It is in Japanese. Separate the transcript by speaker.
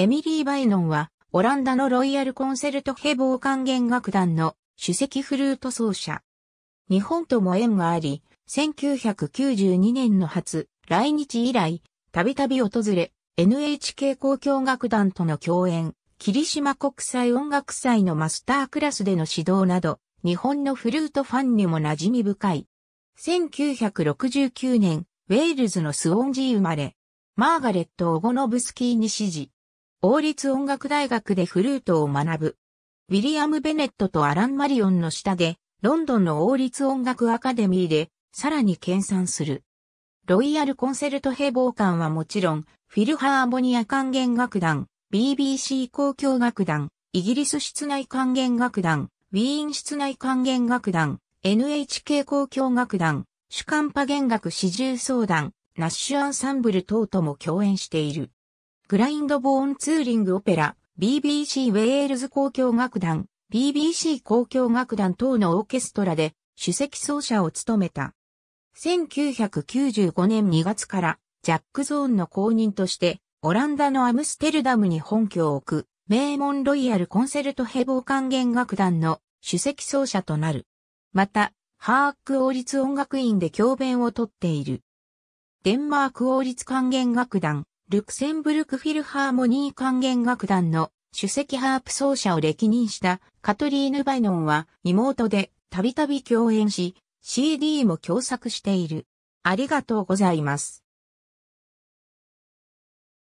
Speaker 1: エミリー・バイノンは、オランダのロイヤルコンセルトヘボー管弦楽団の首席フルート奏者。日本とも縁があり、1992年の初、来日以来、たびたび訪れ、NHK 交響楽団との共演、霧島国際音楽祭のマスタークラスでの指導など、日本のフルートファンにも馴染み深い。1969年、ウェールズのスウォンジー生まれ、マーガレット・オゴノブスキーに指示。王立音楽大学でフルートを学ぶ。ウィリアム・ベネットとアラン・マリオンの下で、ロンドンの王立音楽アカデミーで、さらに研鑽する。ロイヤルコンセルトヘボー館はもちろん、フィルハーモニア管弦楽団、BBC 交響楽団、イギリス室内管弦楽団、ウィーン室内管弦楽団、NHK 交響楽団、主幹波弦楽四重奏団、ナッシュアンサンブル等とも共演している。グラインドボーンツーリングオペラ、BBC ウェールズ交響楽団、BBC 交響楽団等のオーケストラで主席奏者を務めた。1995年2月からジャックゾーンの公認としてオランダのアムステルダムに本拠を置く名門ロイヤルコンセルトヘボー管弦楽団の主席奏者となる。また、ハーク王立音楽院で教鞭をとっている。デンマーク王立管弦楽団、ルクセンブルクフィルハーモニー管弦楽団の首席ハープ奏者を歴任したカトリーヌ・バイノンは妹でたびたび共演し、CD も共作している。ありがとうございます。